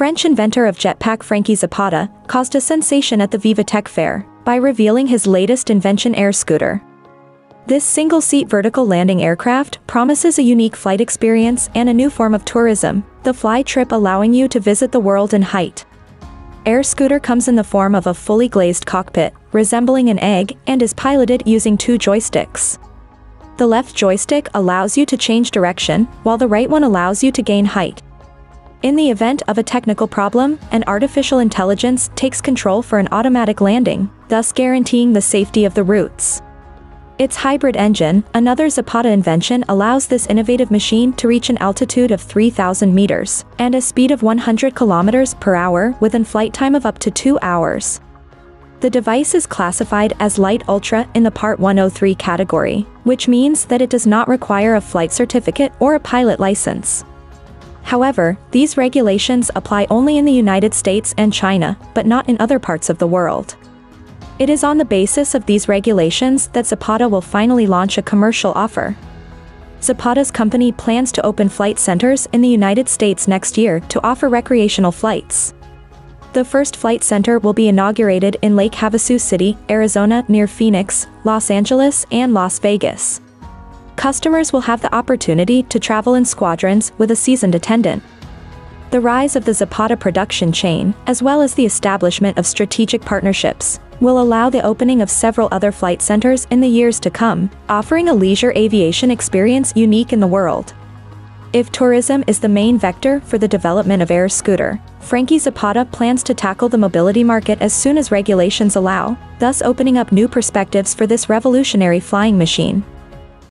French inventor of jetpack Franky Zapata caused a sensation at the VivaTech Fair by revealing his latest invention Air Scooter. This single-seat vertical landing aircraft promises a unique flight experience and a new form of tourism, the fly trip allowing you to visit the world in height. Air Scooter comes in the form of a fully glazed cockpit, resembling an egg, and is piloted using two joysticks. The left joystick allows you to change direction, while the right one allows you to gain height. In the event of a technical problem, an artificial intelligence takes control for an automatic landing, thus guaranteeing the safety of the routes. Its hybrid engine, another Zapata invention allows this innovative machine to reach an altitude of 3,000 meters, and a speed of 100 kilometers per hour within flight time of up to 2 hours. The device is classified as Light Ultra in the Part 103 category, which means that it does not require a flight certificate or a pilot license. However, these regulations apply only in the United States and China, but not in other parts of the world. It is on the basis of these regulations that Zapata will finally launch a commercial offer. Zapata's company plans to open flight centers in the United States next year to offer recreational flights. The first flight center will be inaugurated in Lake Havasu City, Arizona near Phoenix, Los Angeles and Las Vegas customers will have the opportunity to travel in squadrons with a seasoned attendant. The rise of the Zapata production chain, as well as the establishment of strategic partnerships, will allow the opening of several other flight centers in the years to come, offering a leisure aviation experience unique in the world. If tourism is the main vector for the development of Air Scooter, Franky Zapata plans to tackle the mobility market as soon as regulations allow, thus opening up new perspectives for this revolutionary flying machine.